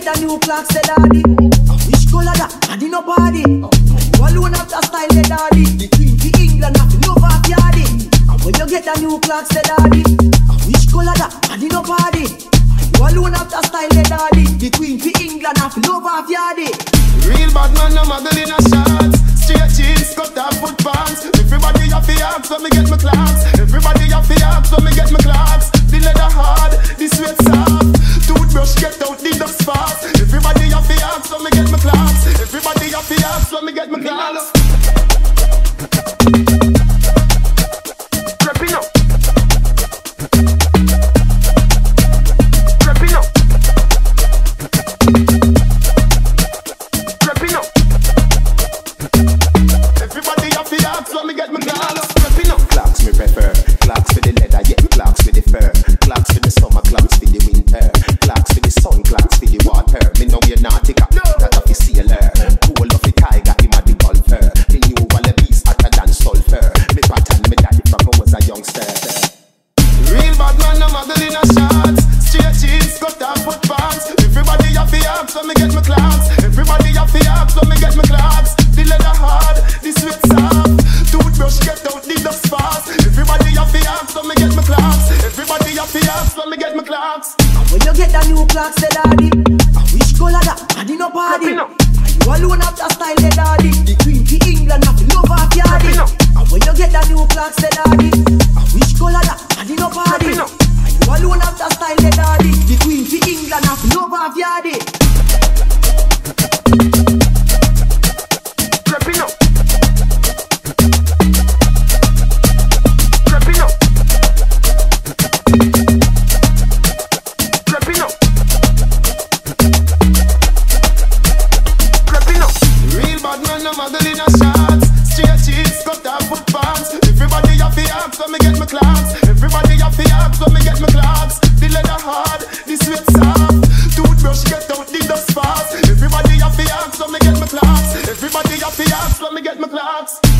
get a new Clarks, say daddy? Which color that? Daddy no party. Have the style, say daddy. The queen for England, have to love off yardy. When you get a new Clarks, say daddy? Which color that? Daddy no party. Have the style, say daddy. The queen for England, have to love off yardy. Real bad man, no muggle in a shots. Straight jeans, cut off foot pants. Everybody have to ask when me get my Clarks. To ask when me get my Clarks. Jeans, cut off foot pants. Everybody have to ask when me get my Clarks. Everybody have to ask when me get my Clarks. The leather hard, the sweat soft. Toothbrush get out the dust fast. Everybody have to ask when me get my Clarks. Everybody have to ask when me get my Clarks. And when you get a new Clarks, say daddy. And which color that? Daddy no party. Prepping you alone have the style, say daddy. The queen for England, have to love off yardy. And when you get a new Clarks, say daddy. style the daddy. The queen for England of love of yardy. Up. Up. Up. Up. Real bad man, no shots. Straight cut off pants. Everybody have the let me get my class. Clarks. Everybody up the ass, let me get my Clarks.